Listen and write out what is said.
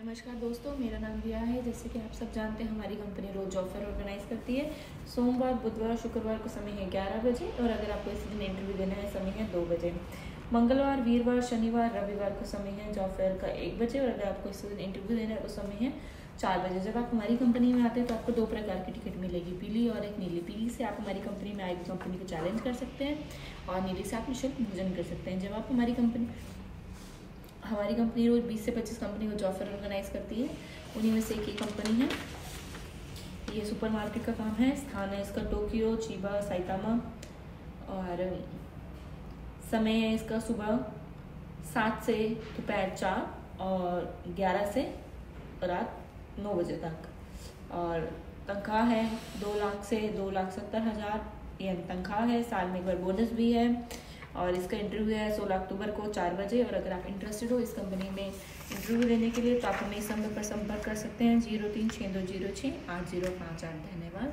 नमस्कार दोस्तों, मेरा नाम रिया है। जैसे कि आप सब जानते हैं, हमारी कंपनी रोज ऑफ़र ऑर्गेनाइज करती है। सोमवार, बुधवार, शुक्रवार को समय है ग्यारह बजे और अगर आपको इस दिन इंटरव्यू देना है, समय है दो बजे। मंगलवार, वीरवार, शनिवार, रविवार को समय है जॉब फेयर का एक बजे और अगर आपको इस दिन इंटरव्यू देना है तो समय है चार बजे। जब आप हमारी कंपनी में आते हैं तो आपको दो प्रकार की टिकट मिलेगी, पीली और एक नीली। पीली से आप हमारी कंपनी में आएगी कंपनी को चैलेंज कर सकते हैं और नीली से आप निःशुल्क भोजन कर सकते हैं। जब आप हमारी कंपनी हमारी कंपनी रोज बीस से पच्चीस कंपनी को जॉब फेयर ऑर्गेनाइज करती है। उन्हीं में से एक ही कंपनी है। ये सुपर मार्केट का काम है। स्थान है इसका टोक्यो, चीबा, साइतामा। और समय है इसका सुबह सात से दोपहर चार और ग्यारह से रात नौ बजे तक। और तनख्वाह है दो लाख से दो लाख सत्तर हज़ार। ये तनख्वाह है। साल में एक बार बोनस भी है। और इसका इंटरव्यू है सोलह अक्टूबर को चार बजे और अगर आप इंटरेस्टेड हो इस कंपनी में इंटरव्यू लेने के लिए तो आप हमें इस नंबर पर संपर्क कर सकते हैं, ज़ीरो तीन छः दो ज़ीरो छः आठ ज़ीरो पाँच आठ। धन्यवाद।